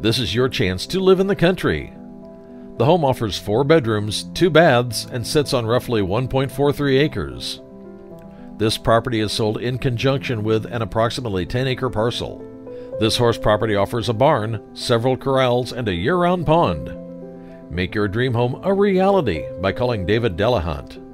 This is your chance to live in the country. The home offers four bedrooms, two baths, and sits on roughly 1.43 acres. This property is sold in conjunction with an approximately 10 acre parcel. This horse property offers a barn, several corrals, and a year round pond. Make your dream home a reality by calling David Delihant